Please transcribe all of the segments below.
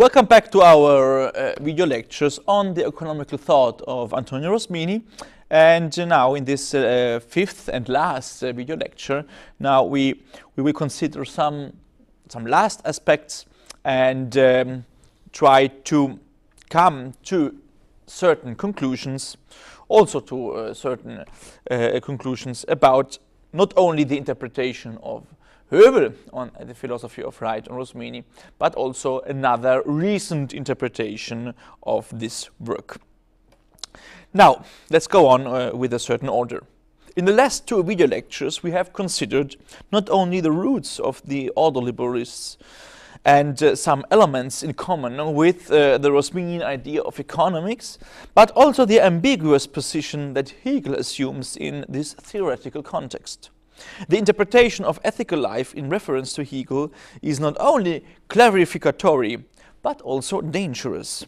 Welcome back to our uh, video lectures on the economical thought of Antonio Rosmini. And uh, now in this uh, fifth and last uh, video lecture, now we, we will consider some, some last aspects and um, try to come to certain conclusions, also to uh, certain uh, conclusions about not only the interpretation of Hoevel on the philosophy of right on Rosmini, but also another recent interpretation of this work. Now, let's go on uh, with a certain order. In the last two video lectures, we have considered not only the roots of the ordoliberalists and uh, some elements in common with uh, the Rosminian idea of economics, but also the ambiguous position that Hegel assumes in this theoretical context. The interpretation of ethical life in reference to Hegel is not only clarificatory, but also dangerous.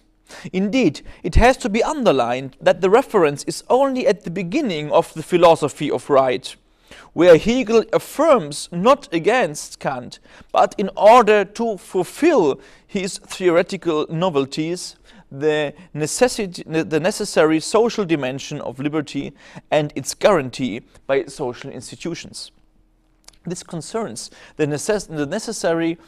Indeed, it has to be underlined that the reference is only at the beginning of the philosophy of right, where Hegel affirms not against Kant, but in order to fulfill his theoretical novelties, the, the necessary social dimension of liberty and its guarantee by social institutions. This concerns the, necess the, necessary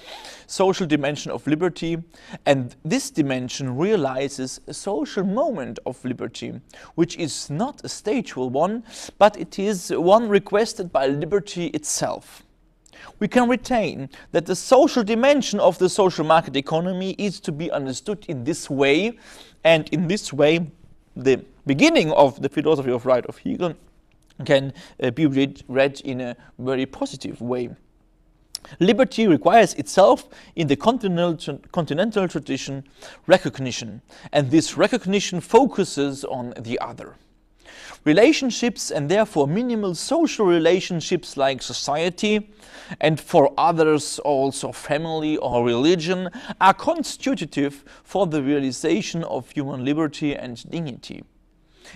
social dimension of liberty, and this dimension realizes a social moment of liberty, which is not a statual one, but it is one requested by liberty itself we can retain that the social dimension of the social market economy is to be understood in this way, and in this way, the beginning of the philosophy of right of Hegel can uh, be read, read in a very positive way. Liberty requires itself in the continental, continental tradition recognition, and this recognition focuses on the other. Relationships and therefore minimal social relationships like society and for others also family or religion are constitutive for the realization of human liberty and dignity.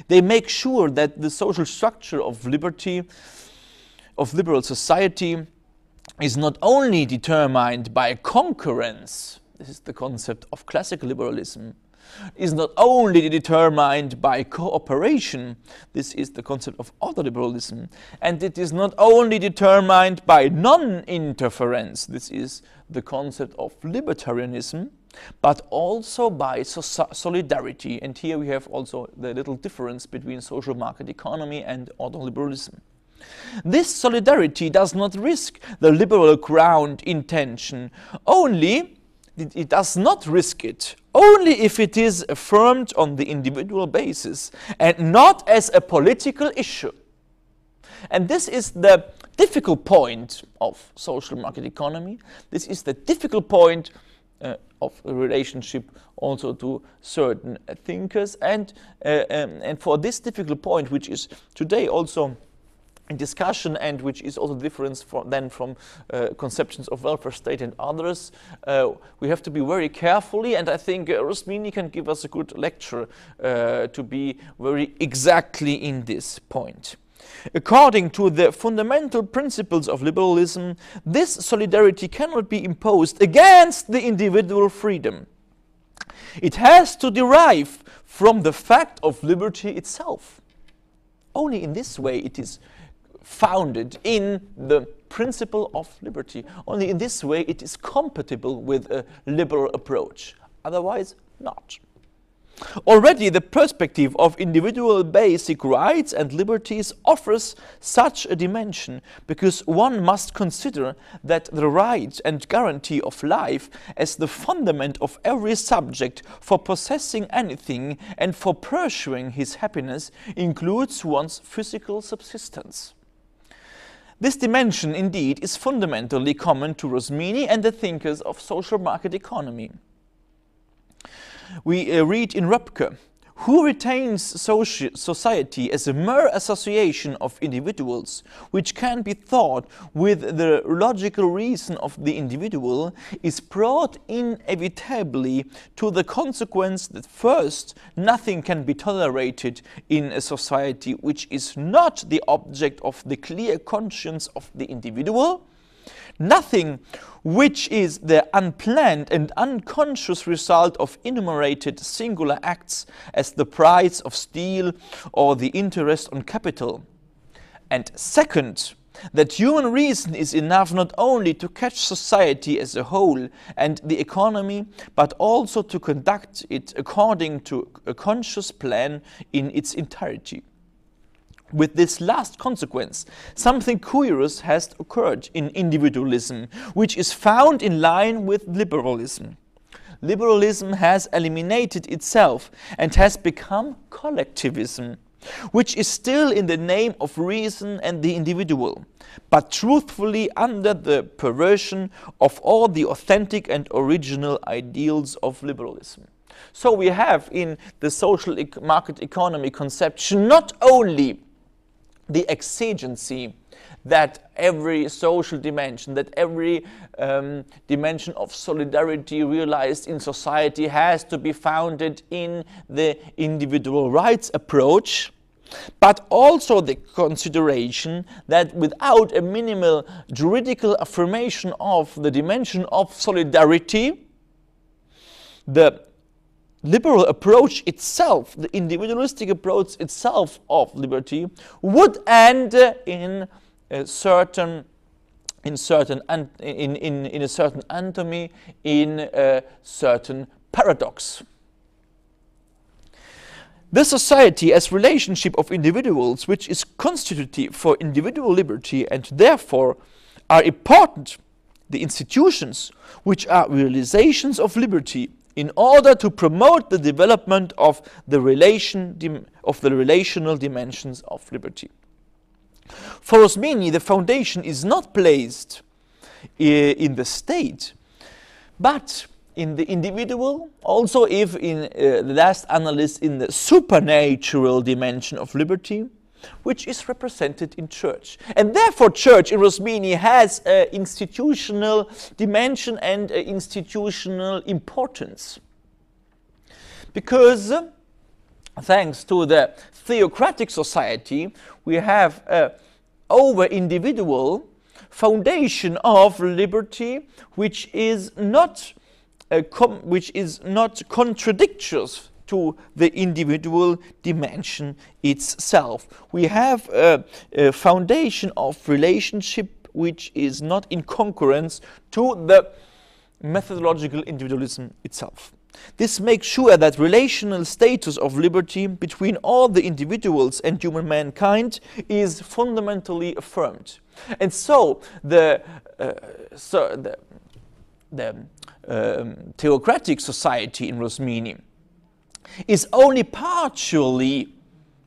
They make sure that the social structure of liberty, of liberal society, is not only determined by concurrence, this is the concept of classical liberalism, is not only determined by cooperation, this is the concept of ordoliberalism, and it is not only determined by non-interference, this is the concept of libertarianism, but also by so solidarity. And here we have also the little difference between social market economy and ordoliberalism. This solidarity does not risk the liberal ground intention, only it does not risk it only if it is affirmed on the individual basis and not as a political issue. And this is the difficult point of social market economy. This is the difficult point uh, of a relationship also to certain thinkers. And, uh, um, and for this difficult point, which is today also discussion and which is also different than from uh, conceptions of welfare state and others. Uh, we have to be very carefully and I think uh, Rosmini can give us a good lecture uh, to be very exactly in this point. According to the fundamental principles of liberalism, this solidarity cannot be imposed against the individual freedom. It has to derive from the fact of liberty itself. Only in this way it is founded in the principle of liberty. Only in this way it is compatible with a liberal approach. Otherwise, not. Already the perspective of individual basic rights and liberties offers such a dimension because one must consider that the right and guarantee of life as the fundament of every subject for possessing anything and for pursuing his happiness includes one's physical subsistence. This dimension, indeed, is fundamentally common to Rosmini and the thinkers of social market economy. We uh, read in Röpke, who retains society as a mere association of individuals, which can be thought with the logical reason of the individual, is brought inevitably to the consequence that first, nothing can be tolerated in a society which is not the object of the clear conscience of the individual, Nothing which is the unplanned and unconscious result of enumerated singular acts as the price of steel or the interest on capital. And second, that human reason is enough not only to catch society as a whole and the economy, but also to conduct it according to a conscious plan in its entirety. With this last consequence, something curious has occurred in individualism, which is found in line with liberalism. Liberalism has eliminated itself and has become collectivism, which is still in the name of reason and the individual, but truthfully under the perversion of all the authentic and original ideals of liberalism. So we have in the social market economy conception not only the exigency that every social dimension, that every um, dimension of solidarity realized in society has to be founded in the individual rights approach, but also the consideration that without a minimal juridical affirmation of the dimension of solidarity, the liberal approach itself, the individualistic approach itself of liberty, would end uh, in a certain in certain in, in, in a certain anatomy, in a certain paradox. The society as relationship of individuals, which is constitutive for individual liberty and therefore are important, the institutions which are realizations of liberty in order to promote the development of the, relation, of the relational dimensions of liberty. For Rosmini, the foundation is not placed in the state, but in the individual, also if in uh, the last analysis in the supernatural dimension of liberty, which is represented in church. And therefore, church in Rosmini has an institutional dimension and institutional importance. Because thanks to the theocratic society, we have a over individual foundation of liberty which is not uh, which is not contradictory to the individual dimension itself. We have a, a foundation of relationship which is not in concurrence to the methodological individualism itself. This makes sure that relational status of liberty between all the individuals and human mankind is fundamentally affirmed. And so the, uh, so the, the um, theocratic society in Rosmini is only partially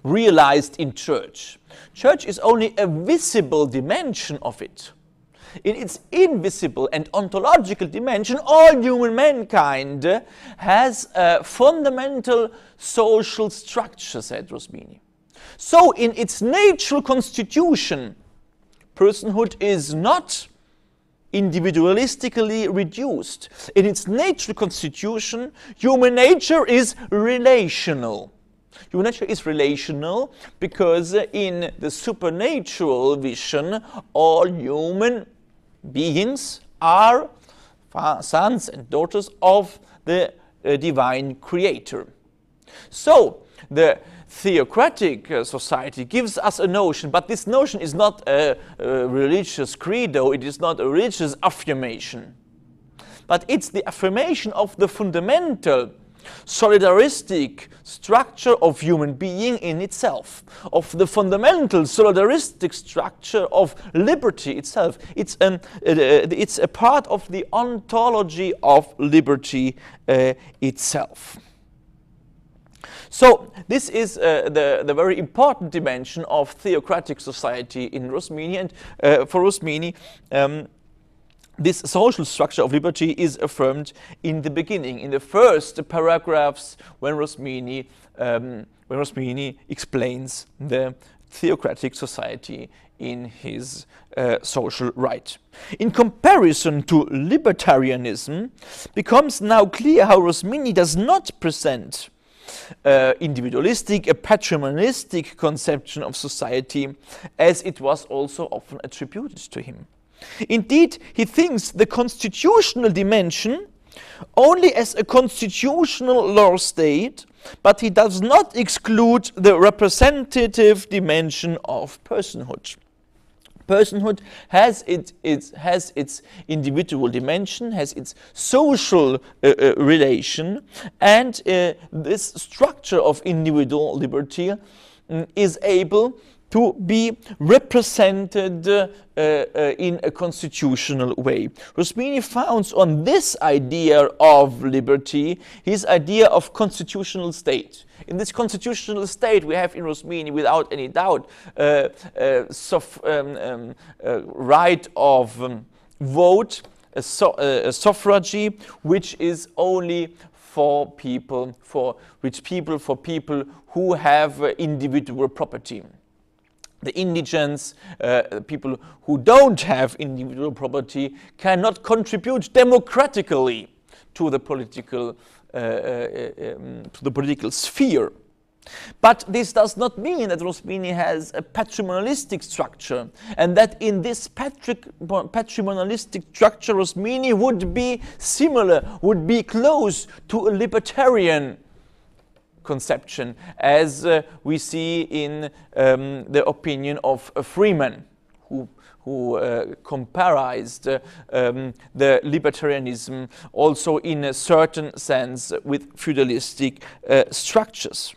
realized in church. Church is only a visible dimension of it. In its invisible and ontological dimension, all human mankind has a fundamental social structure, said Rosmini. So, in its natural constitution, personhood is not individualistically reduced. In its natural constitution, human nature is relational. Human nature is relational because in the supernatural vision, all human beings are sons and daughters of the uh, divine creator. So, the theocratic uh, society gives us a notion, but this notion is not a, a religious credo, it is not a religious affirmation, but it's the affirmation of the fundamental solidaristic structure of human being in itself, of the fundamental solidaristic structure of liberty itself. It's, an, uh, it's a part of the ontology of liberty uh, itself. So this is uh, the, the very important dimension of theocratic society in Rosmini. And uh, for Rosmini, um, this social structure of liberty is affirmed in the beginning, in the first paragraphs when Rosmini, um, when Rosmini explains the theocratic society in his uh, social right. In comparison to libertarianism, becomes now clear how Rosmini does not present uh, individualistic, a patrimonialistic conception of society, as it was also often attributed to him. Indeed, he thinks the constitutional dimension only as a constitutional law state, but he does not exclude the representative dimension of personhood. Personhood has its, its, has its individual dimension, has its social uh, uh, relation, and uh, this structure of individual liberty um, is able to be represented uh, uh, in a constitutional way. Rosmini founds on this idea of liberty his idea of constitutional state. In this constitutional state, we have in Rosmini, without any doubt, uh, uh, um, um, uh, right of um, vote, a, so, a suffrage, which is only for people, for rich people, for people who have uh, individual property the indigents, uh, people who don't have individual property, cannot contribute democratically to the political, uh, uh, um, to the political sphere. But this does not mean that Rosmini has a patrimonialistic structure, and that in this patric- patrimonialistic structure, Rosmini would be similar, would be close to a libertarian conception, as uh, we see in um, the opinion of uh, Freeman, who who uh, comparized uh, um, the libertarianism also in a certain sense with feudalistic uh, structures.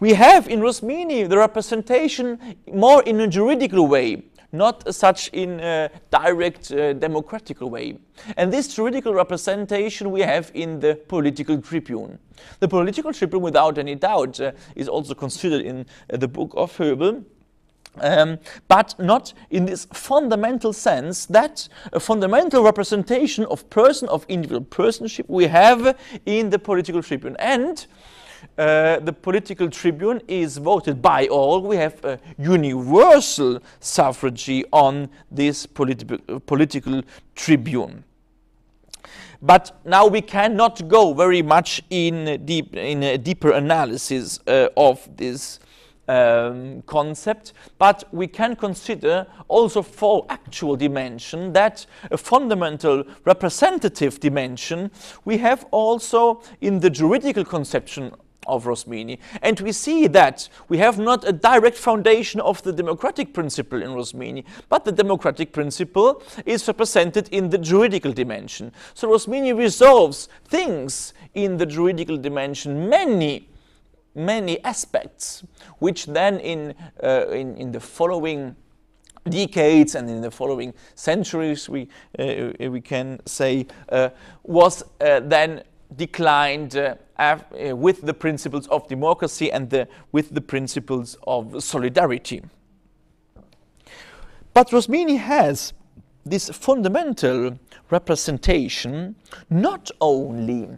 We have in Rosmini the representation more in a juridical way, not such in a direct uh, democratical way. And this juridical representation we have in the political tribune. The political tribune, without any doubt, uh, is also considered in uh, the book of Hoevel. Um, but not in this fundamental sense that a fundamental representation of person, of individual personship we have in the political tribune. And uh, the political tribune is voted by all. We have a universal suffrage on this politi political tribune. But now we cannot go very much in, deep, in a deeper analysis uh, of this um, concept, but we can consider also for actual dimension that a fundamental representative dimension we have also in the juridical conception of Rosmini. And we see that we have not a direct foundation of the democratic principle in Rosmini, but the democratic principle is represented in the juridical dimension. So Rosmini resolves things in the juridical dimension, many, many aspects, which then in, uh, in, in the following decades and in the following centuries, we, uh, we can say, uh, was uh, then declined uh, uh, with the principles of democracy and the, with the principles of solidarity. But Rosmini has this fundamental representation not only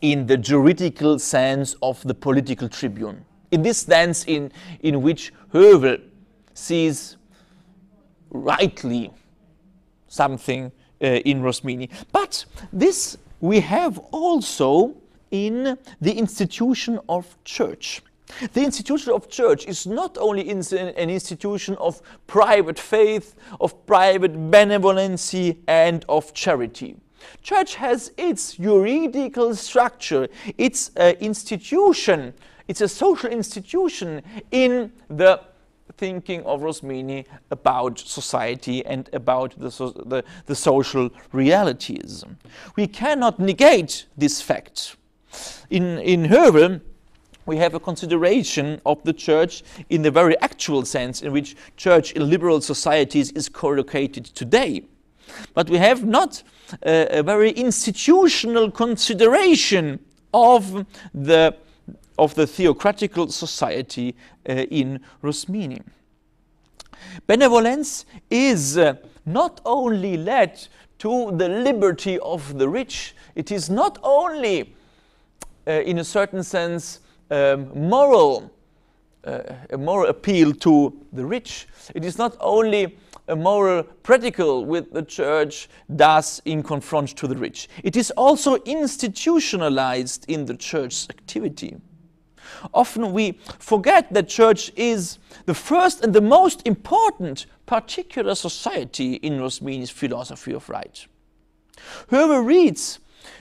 in the juridical sense of the political tribune, in this sense in, in which Hoevel sees rightly something uh, in Rosmini, but this we have also in the institution of church. The institution of church is not only an institution of private faith, of private benevolency, and of charity. Church has its juridical structure, its uh, institution, it's a social institution in the thinking of Rosmini about society and about the, so, the, the social realities. We cannot negate this fact. In, in Hoevel, we have a consideration of the church in the very actual sense in which church in liberal societies is co-located today. But we have not a, a very institutional consideration of the of the theocratical society uh, in Rosmini. Benevolence is uh, not only led to the liberty of the rich, it is not only, uh, in a certain sense, um, moral, uh, a moral appeal to the rich. It is not only a moral practical which the church does in confront to the rich. It is also institutionalized in the church's activity. Often we forget that church is the first and the most important particular society in Rosmini's philosophy of right. Whoever reads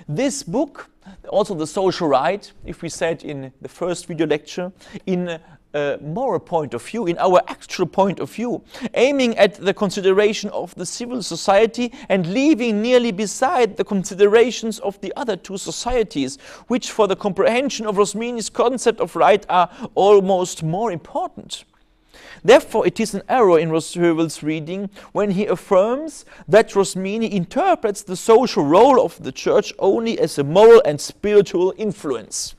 this book, also the social right, if we said in the first video lecture, in a moral point of view, in our actual point of view, aiming at the consideration of the civil society and leaving nearly beside the considerations of the other two societies, which for the comprehension of Rosmini's concept of right are almost more important. Therefore, it is an error in Rossevel's reading when he affirms that Rosmini interprets the social role of the church only as a moral and spiritual influence.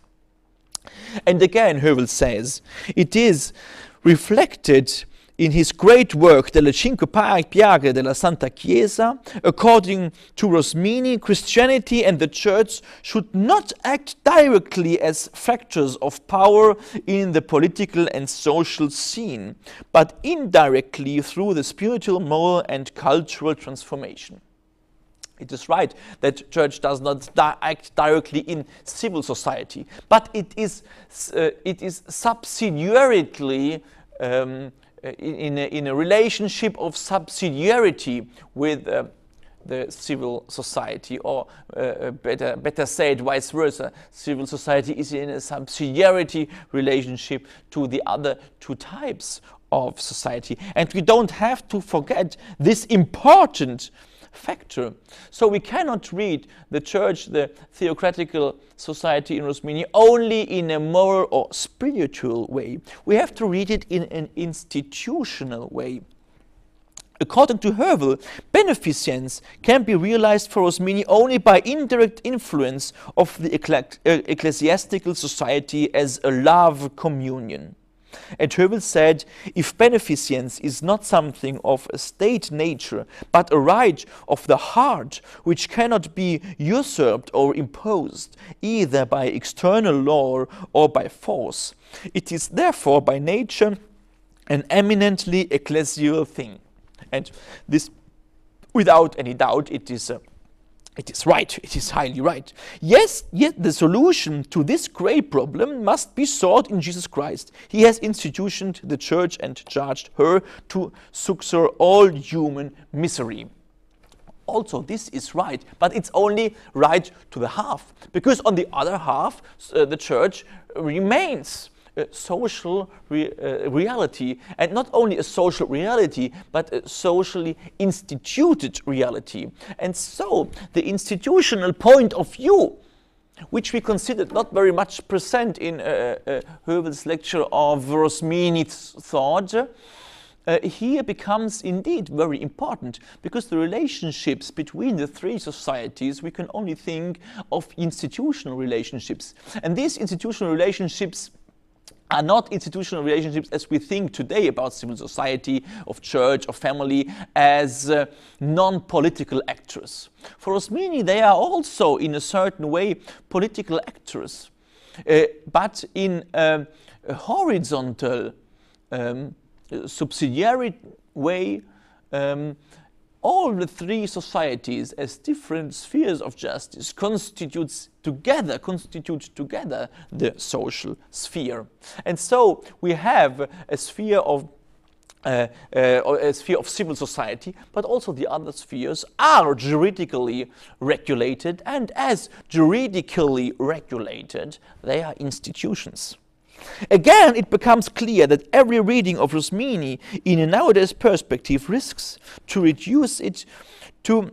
And again, Hoevel says, it is reflected in his great work Delle Cinque Piaghe della Santa Chiesa, according to Rosmini, Christianity and the Church should not act directly as factors of power in the political and social scene, but indirectly through the spiritual, moral and cultural transformation. It is right that church does not di act directly in civil society, but it is, uh, it is subsidiarily um, in, a, in, a, relationship of subsidiarity with uh, the civil society, or uh, better, better said, vice versa. Civil society is in a subsidiarity relationship to the other two types of society. And we don't have to forget this important factor. So we cannot read the church, the theocratical society in Rosmini, only in a moral or spiritual way. We have to read it in an institutional way. According to Hoevel, beneficence can be realized for Rosmini only by indirect influence of the ecclesiastical society as a love communion. And Hoevel said, if beneficence is not something of a state nature, but a right of the heart, which cannot be usurped or imposed, either by external law or by force, it is therefore by nature an eminently ecclesial thing. And this, without any doubt, it is a it is right, it is highly right. Yes, yet the solution to this great problem must be sought in Jesus Christ. He has institutioned the church and charged her to succor all human misery. Also, this is right, but it's only right to the half, because on the other half, uh, the church remains social re uh, reality, and not only a social reality, but a socially instituted reality. And so the institutional point of view which we considered not very much present in uh, uh, lecture of Rosmini's thought, uh, here becomes indeed very important because the relationships between the three societies, we can only think of institutional relationships. And these institutional relationships are not institutional relationships as we think today about civil society, of church, of family, as uh, non-political actors. For Rosmini, they are also, in a certain way, political actors, uh, but in a horizontal, um, subsidiary way, um, all the three societies as different spheres of justice constitutes together, constitute together the social sphere. And so we have a sphere of uh, uh, a sphere of civil society, but also the other spheres are juridically regulated, and as juridically regulated, they are institutions. Again, it becomes clear that every reading of Rosmini in a nowadays perspective risks to reduce it to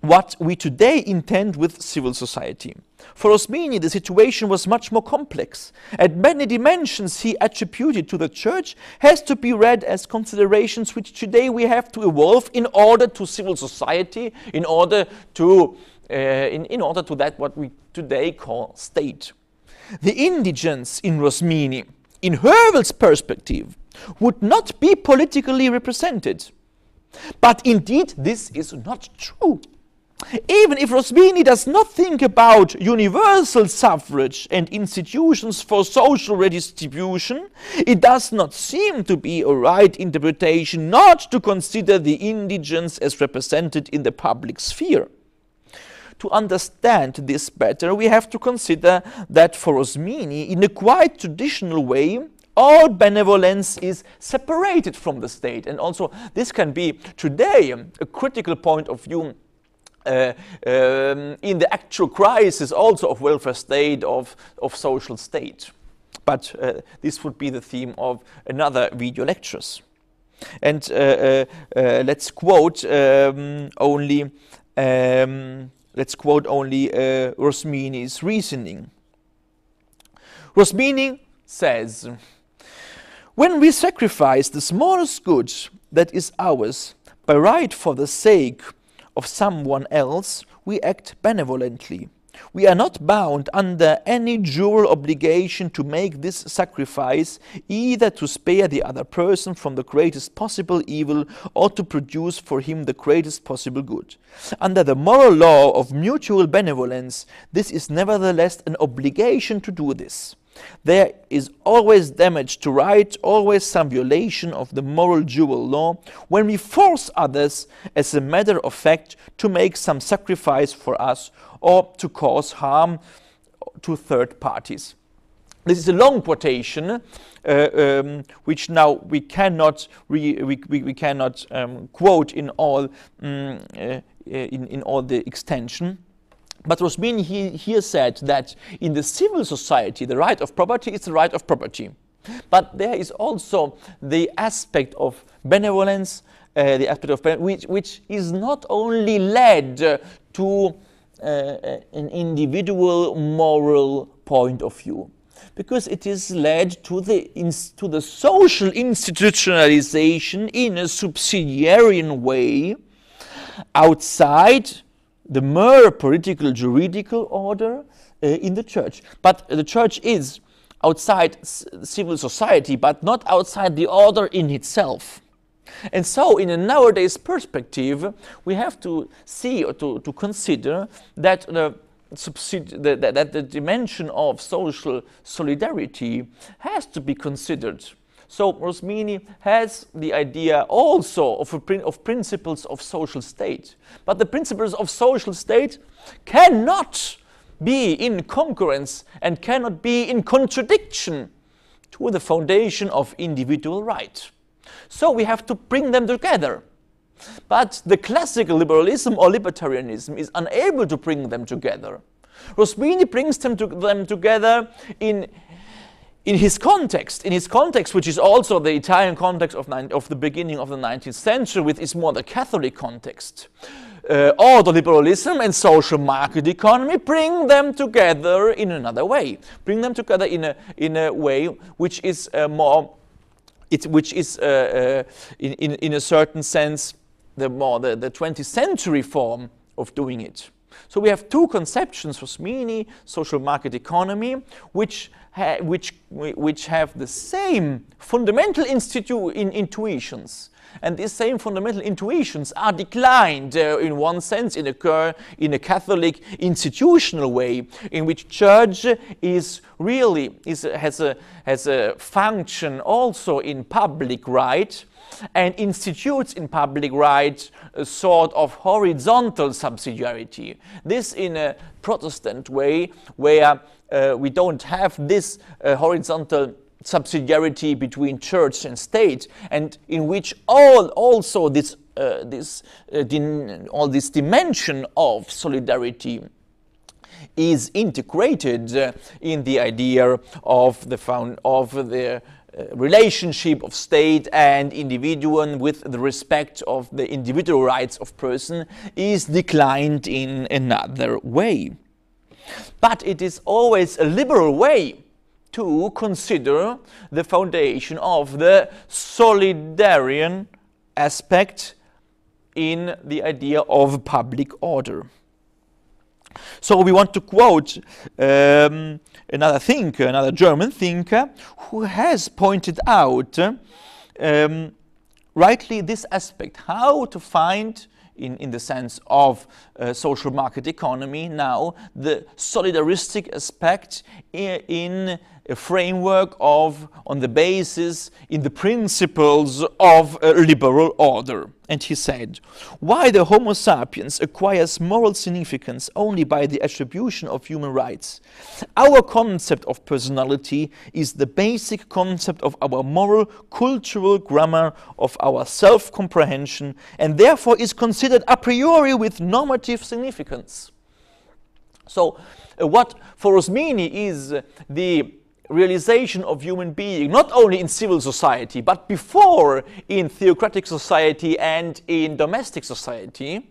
what we today intend with civil society. For Rosmini, the situation was much more complex, and many dimensions he attributed to the church has to be read as considerations which today we have to evolve in order to civil society, in order to, uh, in, in order to that what we today call state. The indigents in Rosmini, in Hoevel's perspective, would not be politically represented. But indeed, this is not true. Even if Rosmini does not think about universal suffrage and institutions for social redistribution, it does not seem to be a right interpretation not to consider the indigents as represented in the public sphere. To understand this better, we have to consider that for Rosmini, in a quite traditional way, all benevolence is separated from the state. And also, this can be today a critical point of view uh, um, in the actual crisis also of welfare state, of, of social state. But uh, this would be the theme of another video lectures. And uh, uh, uh let's quote um, only um, let's quote only uh, Rosmini's reasoning. Rosmini says, when we sacrifice the smallest good that is ours by right for the sake of someone else, we act benevolently. We are not bound under any dual obligation to make this sacrifice, either to spare the other person from the greatest possible evil or to produce for him the greatest possible good. Under the moral law of mutual benevolence, this is nevertheless an obligation to do this. There is always damage to right, always some violation of the moral dual law when we force others, as a matter of fact, to make some sacrifice for us or to cause harm to third parties. This is a long quotation, uh, um, which now we cannot we, we, we cannot um, quote in all um, uh, in, in all the extension. But Rosmini he, here said that in the civil society, the right of property is the right of property. But there is also the aspect of benevolence, uh, the aspect of which, which is not only led to an individual moral point of view, because it is led to the, to the social institutionalization in a subsidiarian way outside the mere political juridical order uh, in the church. But the church is outside civil society, but not outside the order in itself. And so, in a nowadays perspective, we have to see or to, to consider that the, that, the dimension of social solidarity has to be considered so Rosmini has the idea also of, of principles of social state. But the principles of social state cannot be in concurrence and cannot be in contradiction to the foundation of individual right. So we have to bring them together. But the classical liberalism or libertarianism is unable to bring them together. Rosmini brings them, to, them together in in his context, in his context, which is also the Italian context of, of the beginning of the 19th century, which is more the Catholic context, uh, ordoliberalism and social market economy bring them together in another way. Bring them together in a, in a way which is uh, more, it, which is uh, uh in, in, in a certain sense the more the, the 20th century form of doing it. So we have two conceptions for Smini, social market economy, which which, which have the same fundamental in intuitions. And these same fundamental intuitions are declined uh, in one sense in a, in a Catholic institutional way, in which church is really is, has, a, has a function also in public right, and institutes in public right a sort of horizontal subsidiarity. This in a Protestant way, where uh, we don't have this uh, horizontal subsidiarity between church and state, and in which all also this uh, this uh, all this dimension of solidarity is integrated uh, in the idea of the found of the uh, relationship of state and individual with the respect of the individual rights of person is declined in another way. But it is always a liberal way to consider the foundation of the solidarian aspect in the idea of public order. So we want to quote um, another thinker, another German thinker, who has pointed out um, rightly this aspect, how to find, in, in the sense of uh, social market economy now the solidaristic aspect in a framework of, on the basis, in the principles of a liberal order. And he said, why the Homo sapiens acquires moral significance only by the attribution of human rights. Our concept of personality is the basic concept of our moral, cultural grammar, of our self-comprehension, and therefore is considered a priori with normative significance. So, uh, what for Rosmini is the realization of human being, not only in civil society, but before in theocratic society and in domestic society.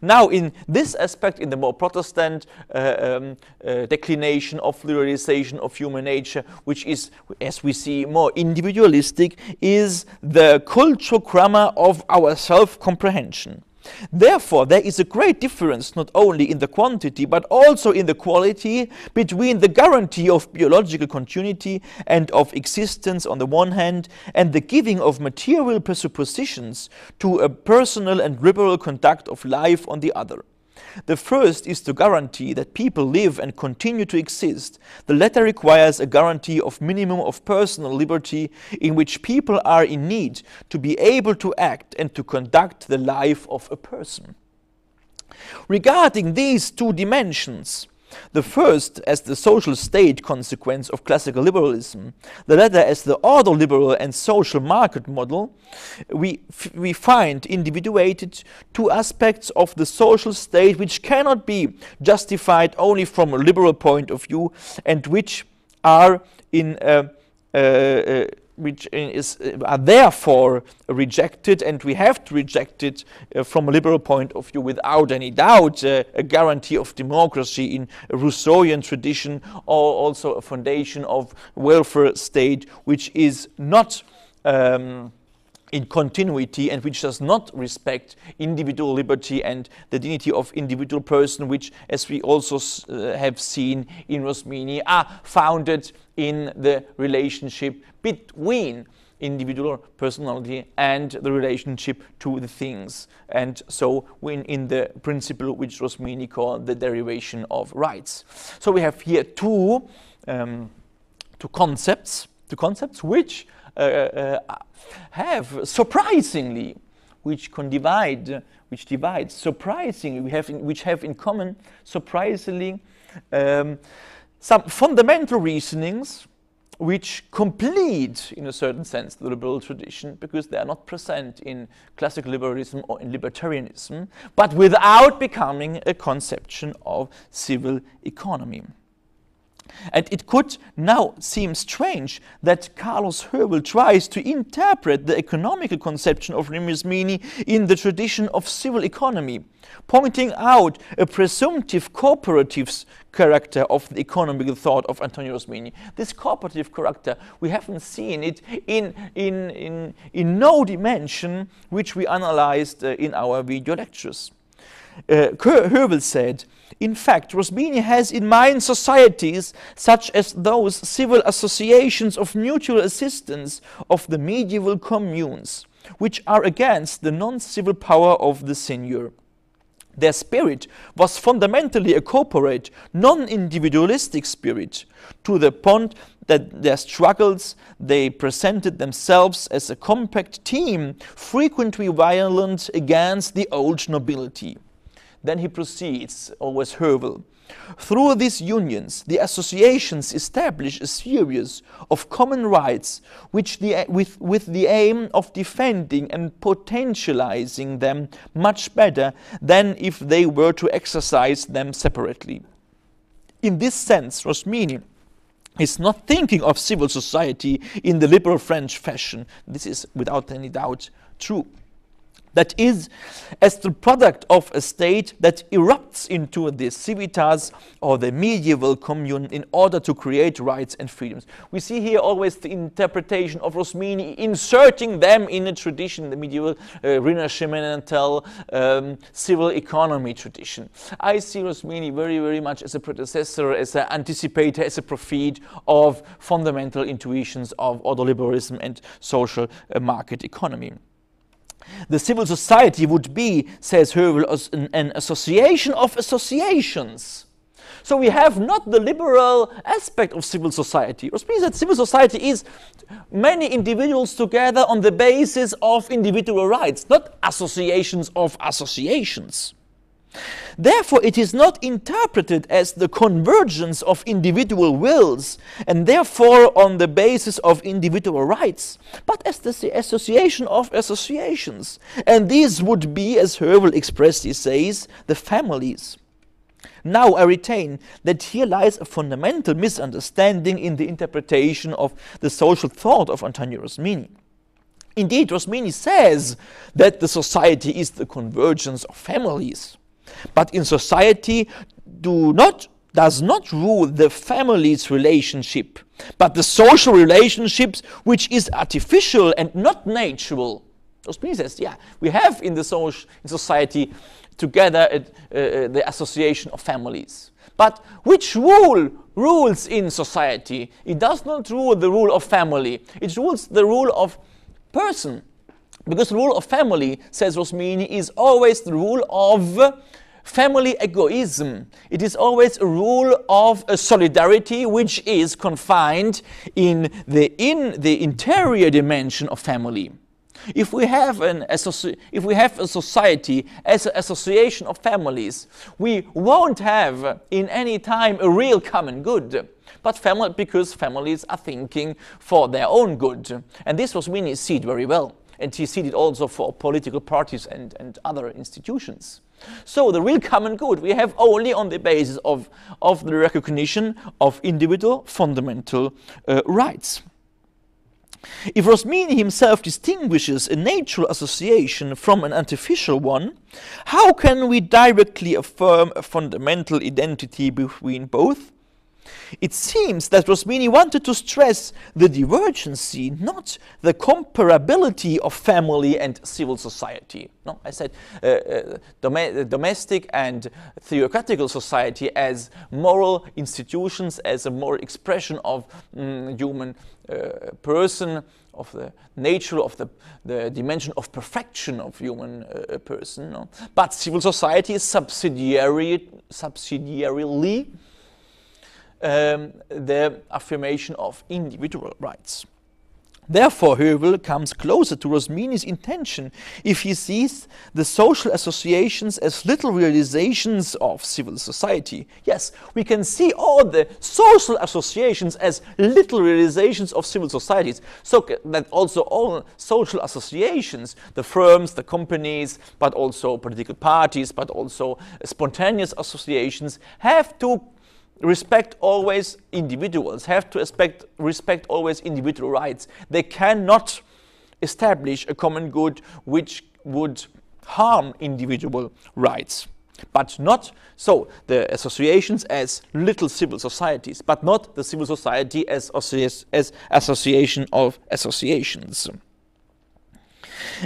Now, in this aspect, in the more Protestant uh, um, uh, declination of the realization of human nature, which is, as we see, more individualistic, is the cultural grammar of our self-comprehension. Therefore, there is a great difference not only in the quantity but also in the quality between the guarantee of biological continuity and of existence on the one hand and the giving of material presuppositions to a personal and liberal conduct of life on the other. The first is to guarantee that people live and continue to exist. The latter requires a guarantee of minimum of personal liberty in which people are in need to be able to act and to conduct the life of a person. Regarding these two dimensions, the first as the social state consequence of classical liberalism, the latter as the ordoliberal and social market model, we, we find individuated two aspects of the social state which cannot be justified only from a liberal point of view and which are in uh, uh, which is, uh, are therefore rejected, and we have to reject it uh, from a liberal point of view without any doubt, uh, a guarantee of democracy in a Rousseauian tradition, or also a foundation of welfare state, which is not um, in continuity and which does not respect individual liberty and the dignity of individual person, which, as we also uh, have seen in Rosmini, are founded in the relationship between individual personality and the relationship to the things. And so when in the principle which Rosmini called the derivation of rights. So we have here two, um, two concepts, two concepts which have surprisingly, which can divide, which divides surprisingly, we have in, which have in common surprisingly um, some fundamental reasonings which complete, in a certain sense, the liberal tradition because they are not present in classical liberalism or in libertarianism, but without becoming a conception of civil economy. And it could now seem strange that Carlos Hoevel tries to interpret the economical conception of Rosmini in the tradition of civil economy, pointing out a presumptive cooperative character of the economical thought of Antonio Rosmini. This cooperative character, we haven't seen it in, in, in, in no dimension which we analyzed uh, in our video lectures. Uh, Hoevel said, in fact, Rosmini has in mind societies such as those civil associations of mutual assistance of the medieval communes, which are against the non-civil power of the seigneur. Their spirit was fundamentally a corporate, non-individualistic spirit, to the point that their struggles, they presented themselves as a compact team, frequently violent against the old nobility. Then he proceeds, always Hoevel. Through these unions, the associations establish a series of common rights which the, with, with the aim of defending and potentializing them much better than if they were to exercise them separately. In this sense, Rosmini is not thinking of civil society in the liberal French fashion. This is without any doubt true that is as the product of a state that erupts into the civitas or the medieval commune in order to create rights and freedoms. We see here always the interpretation of Rosmini inserting them in a tradition, the medieval uh, Renaissancemental um, civil economy tradition. I see Rosmini very, very much as a predecessor, as an anticipator, as a prophet of fundamental intuitions of ordoliberalism and social uh, market economy. The civil society would be, says Hoevel, an, an association of associations. So we have not the liberal aspect of civil society, which means that civil society is many individuals together on the basis of individual rights, not associations of associations. Therefore, it is not interpreted as the convergence of individual wills and therefore on the basis of individual rights, but as the association of associations. And these would be, as Hoevel expressly says, the families. Now I retain that here lies a fundamental misunderstanding in the interpretation of the social thought of Antonio Rosmini. Indeed, Rosmini says that the society is the convergence of families. But in society, do not does not rule the family's relationship, but the social relationships which is artificial and not natural. Rosmini says, yeah, we have in the social in society together uh, uh, the association of families. But which rule rules in society? It does not rule the rule of family. It rules the rule of person. Because the rule of family, says Rosmini, is always the rule of family egoism. It is always a rule of a solidarity which is confined in the, in the interior dimension of family. If we have, an if we have a society as an association of families, we won't have in any time a real common good. But family, because families are thinking for their own good. And this was Winnie seed very well. And he seed it also for political parties and, and other institutions. So the real common good we have only on the basis of, of the recognition of individual fundamental uh, rights. If Rosmini himself distinguishes a natural association from an artificial one, how can we directly affirm a fundamental identity between both? It seems that Rosmini wanted to stress the divergency, not the comparability of family and civil society. No, I said uh, uh, dom domestic and theocratical society as moral institutions, as a moral expression of mm, human uh, person, of the nature of the, the dimension of perfection of human uh, person. No? But civil society is subsidiary, subsidiarily um, the affirmation of individual rights. Therefore, Hoevel comes closer to Rosmini's intention if he sees the social associations as little realizations of civil society. Yes, we can see all the social associations as little realizations of civil societies. So that also all social associations, the firms, the companies, but also political parties, but also spontaneous associations, have to respect always individuals, have to respect, respect always individual rights. They cannot establish a common good which would harm individual rights. But not so the associations as little civil societies, but not the civil society as, as association of associations.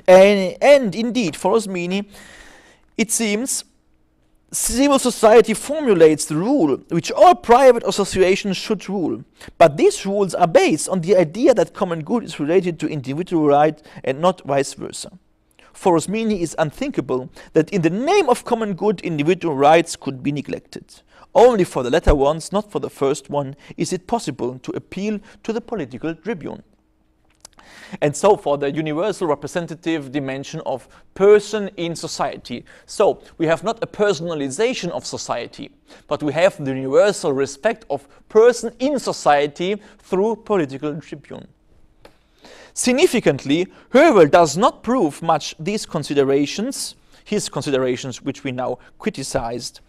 And, and indeed, for Rosmini, it seems civil society formulates the rule which all private associations should rule. But these rules are based on the idea that common good is related to individual right and not vice versa. For Rosmini, it is unthinkable that in the name of common good, individual rights could be neglected. Only for the latter ones, not for the first one, is it possible to appeal to the political tribune. And so for the universal representative dimension of person in society. So we have not a personalization of society, but we have the universal respect of person in society through political tribune. Significantly, Hoevel does not prove much these considerations, his considerations which we now criticized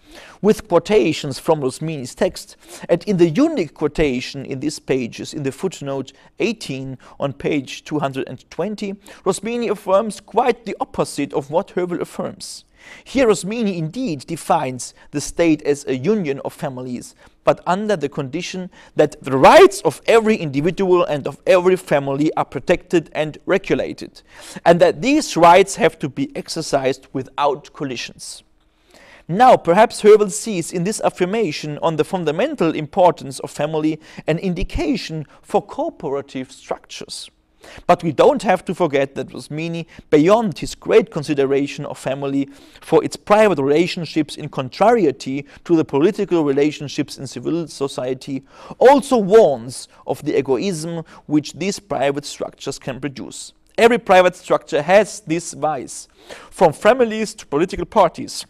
with quotations from Rosmini's text. And in the unique quotation in these pages, in the footnote 18 on page 220, Rosmini affirms quite the opposite of what Hoevel affirms. Here indeed defines the state as a union of families, but under the condition that the rights of every individual and of every family are protected and regulated, and that these rights have to be exercised without collisions. Now, perhaps Hoevel sees in this affirmation on the fundamental importance of family an indication for cooperative structures. But we don't have to forget that Rosmini, beyond his great consideration of family for its private relationships in contrariety to the political relationships in civil society, also warns of the egoism which these private structures can produce. Every private structure has this vice, from families to political parties.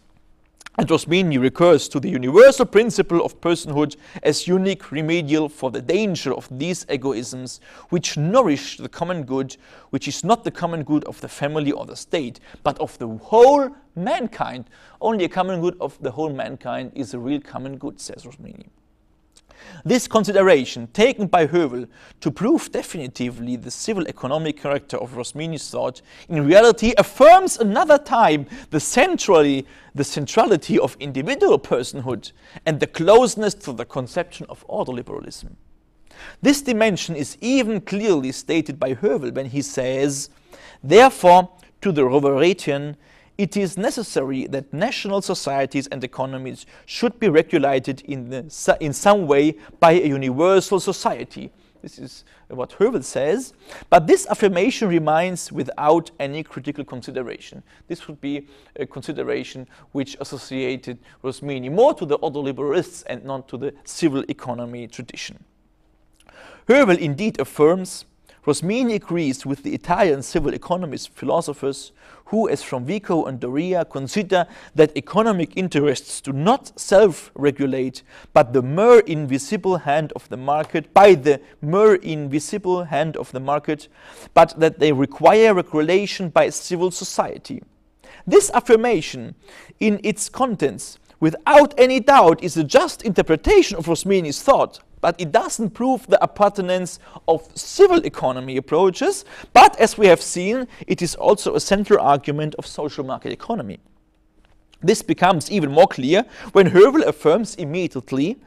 Rosmini recurs to the universal principle of personhood as unique remedial for the danger of these egoisms which nourish the common good, which is not the common good of the family or the state, but of the whole mankind. Only a common good of the whole mankind is a real common good, says Rosmini. This consideration, taken by Hoevel to prove definitively the civil economic character of Rosmini's thought, in reality affirms another time the, centrally, the centrality of individual personhood and the closeness to the conception of ordoliberalism. This dimension is even clearly stated by Hoevel when he says, Therefore, to the Roveretian, it is necessary that national societies and economies should be regulated in, the, in some way by a universal society. This is what Hoevel says, but this affirmation remains without any critical consideration. This would be a consideration which associated Rosmini more to the ordoliberalists and not to the civil economy tradition. Hoevel indeed affirms Rosmini agrees with the Italian civil economist philosophers who, as from Vico and Doria, consider that economic interests do not self-regulate, but the mere invisible hand of the market, by the mere invisible hand of the market, but that they require regulation by civil society. This affirmation, in its contents, without any doubt, is a just interpretation of Rosmini's thought, but it doesn't prove the appartenance of civil economy approaches, but as we have seen, it is also a central argument of social market economy. This becomes even more clear when Hoevel affirms immediately,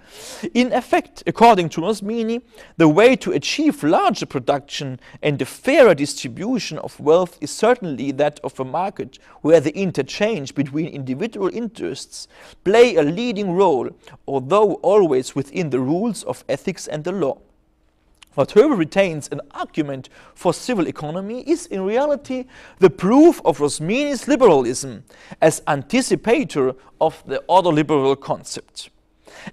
in effect, according to Rosmini, the way to achieve larger production and a fairer distribution of wealth is certainly that of a market where the interchange between individual interests play a leading role, although always within the rules of ethics and the law. What Hoevel retains an argument for civil economy is in reality the proof of Rosmini's liberalism as anticipator of the other liberal concept.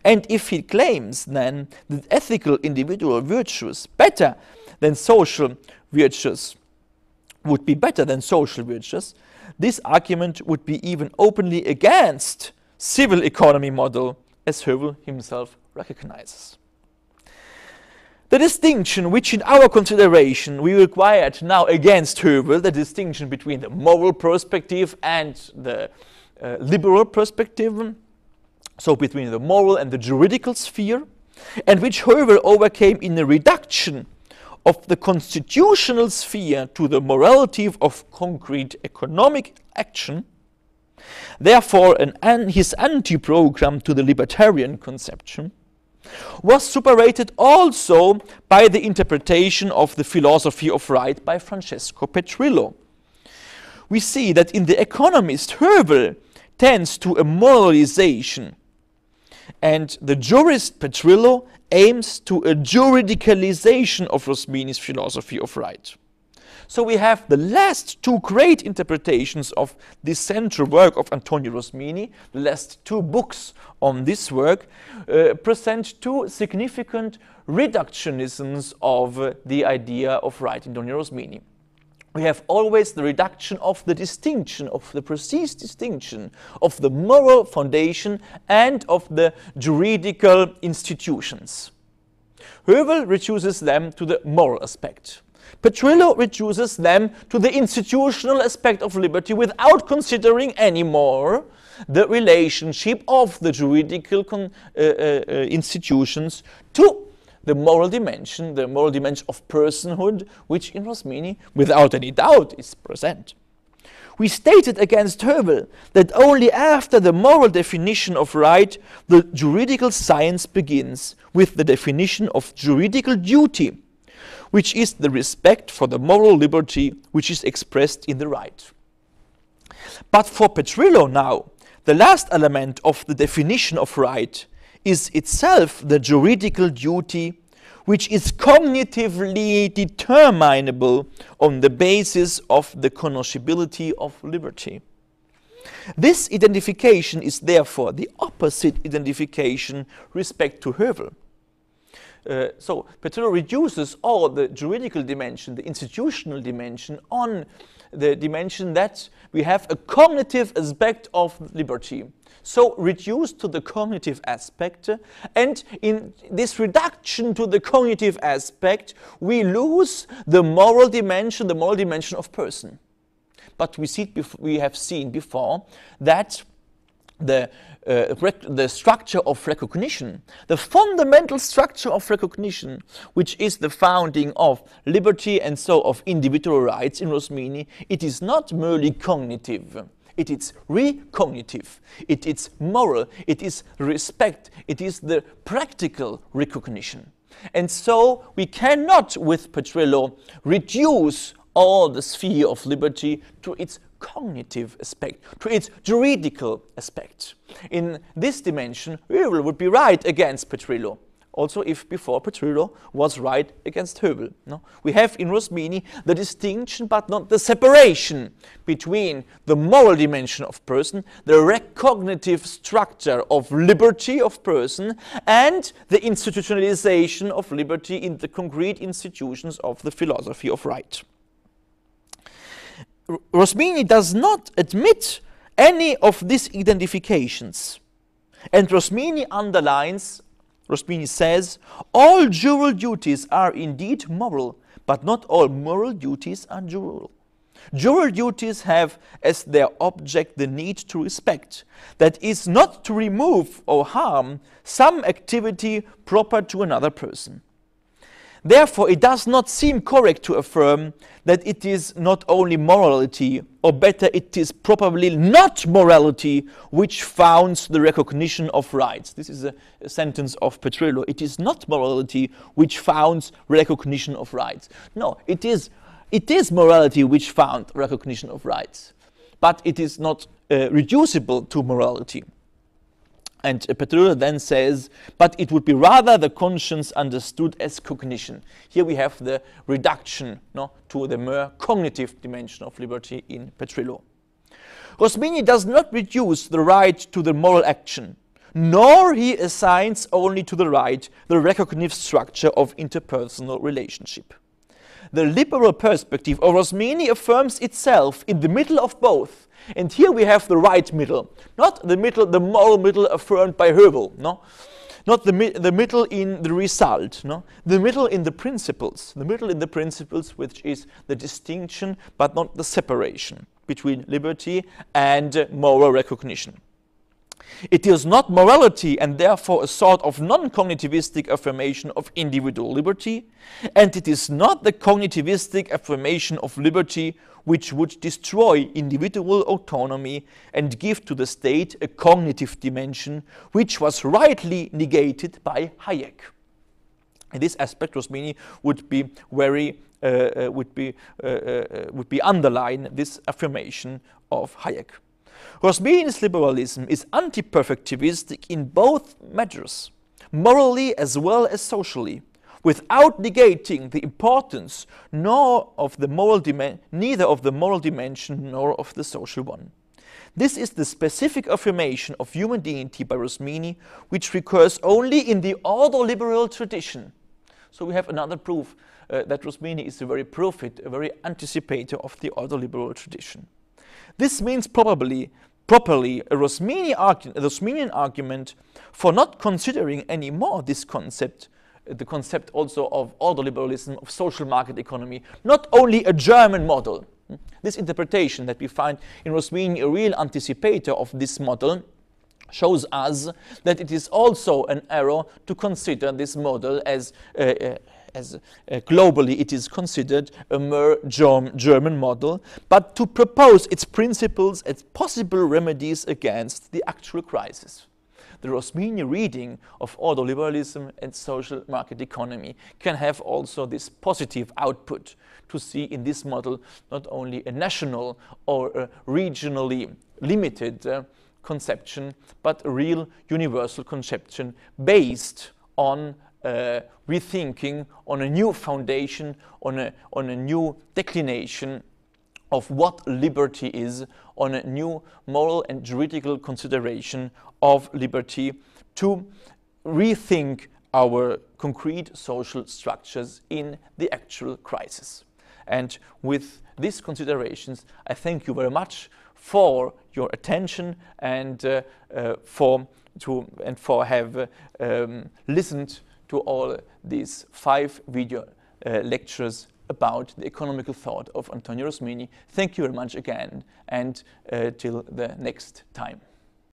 And if he claims then that ethical individual virtues better than social virtues would be better than social virtues, this argument would be even openly against civil economy model as Hoevel himself recognizes. The distinction which in our consideration we required now against Hoevel, the distinction between the moral perspective and the uh, liberal perspective, so between the moral and the juridical sphere, and which Hoevel overcame in the reduction of the constitutional sphere to the morality of concrete economic action, therefore an, his anti-program to the libertarian conception, was superated also by the interpretation of the philosophy of right by Francesco Petrillo. We see that in The Economist, Hoevel tends to a moralization, and the jurist Petrillo aims to a juridicalization of Rosmini's philosophy of right. So we have the last two great interpretations of this central work of Antonio Rosmini, the last two books on this work, uh, present two significant reductionisms of uh, the idea of in Antonio Rosmini we have always the reduction of the distinction, of the precise distinction of the moral foundation and of the juridical institutions. Hoevel reduces them to the moral aspect. Petrillo reduces them to the institutional aspect of liberty without considering anymore the relationship of the juridical uh, uh, uh, institutions to the moral dimension, the moral dimension of personhood, which in Rosmini, without any doubt, is present. We stated against Hoevel that only after the moral definition of right, the juridical science begins with the definition of juridical duty, which is the respect for the moral liberty which is expressed in the right. But for Petrillo now, the last element of the definition of right is itself the juridical duty which is cognitively determinable on the basis of the conoscibility of liberty. This identification is therefore the opposite identification respect to Hoevel. Uh, so Petrillo reduces all the juridical dimension, the institutional dimension, on the dimension that we have a cognitive aspect of liberty. So reduced to the cognitive aspect, and in this reduction to the cognitive aspect, we lose the moral dimension, the moral dimension of person. But we, see we have seen before that the, uh, the structure of recognition, the fundamental structure of recognition, which is the founding of liberty and so of individual rights in Rosmini, it is not merely cognitive. It is recognitive. It is moral. It is respect. It is the practical recognition. And so we cannot, with Petrillo, reduce all the sphere of liberty to its cognitive aspect, to its juridical aspect. In this dimension, Hoevel would be right against Petrillo. Also, if before Petrillo was right against Hoevel. No? We have in Rosmini the distinction, but not the separation between the moral dimension of person, the recognitive structure of liberty of person, and the institutionalization of liberty in the concrete institutions of the philosophy of right. Rosmini does not admit any of these identifications. And Rosmini underlines, Rosmini says, all jural duties are indeed moral, but not all moral duties are jural. Jural duties have as their object the need to respect, that is, not to remove or harm some activity proper to another person. Therefore, it does not seem correct to affirm that it is not only morality, or better, it is probably not morality, which founds the recognition of rights. This is a, a sentence of Petrillo. It is not morality which founds recognition of rights. No, it is, it is morality which found recognition of rights, but it is not uh, reducible to morality. And Petrillo then says, but it would be rather the conscience understood as cognition. Here we have the reduction no, to the mere cognitive dimension of liberty in Petrillo. Rosmini does not reduce the right to the moral action, nor he assigns only to the right the recognitive structure of interpersonal relationship. The liberal perspective of Rosmini affirms itself in the middle of both and here we have the right middle, not the middle, the moral middle affirmed by Hoevel, no? Not the, the middle in the result, no? The middle in the principles, the middle in the principles which is the distinction but not the separation between liberty and moral recognition. It is not morality and therefore a sort of non-cognitivistic affirmation of individual liberty, and it is not the cognitivistic affirmation of liberty which would destroy individual autonomy and give to the state a cognitive dimension which was rightly negated by Hayek. In this aspect, Rosmini would be very uh, uh, would be uh, uh would be underline this affirmation of Hayek. Rosmini's liberalism is anti-perfectivistic in both matters, morally as well as socially, without negating the importance nor of the moral neither of the moral dimension nor of the social one. This is the specific affirmation of human dignity by Rosmini, which recurs only in the ordo-liberal tradition. So we have another proof uh, that Rosmini is a very prophet, a very anticipator of the ordo-liberal tradition. This means probably properly a, Rosmini argu Rosminian argument for not considering anymore this concept, the concept also of ordo-liberalism, of social market economy, not only a German model. This interpretation that we find in Rosmini, a real anticipator of this model, shows us that it is also an error to consider this model as uh, uh, as uh, globally it is considered a German model, but to propose its principles as possible remedies against the actual crisis. The Rosmini reading of ordoliberalism and social market economy can have also this positive output to see in this model not only a national or a regionally limited uh, conception, but a real universal conception based on uh, rethinking, on a new foundation, on a, on a new declination of what liberty is, on a new moral and juridical consideration of liberty to rethink our concrete social structures in the actual crisis. And with these considerations, I thank you very much for your attention and uh, uh, for to and for have uh, um, listened to all these five video uh, lectures about the economical thought of Antonio Rosmini. Thank you very much again and uh, till the next time.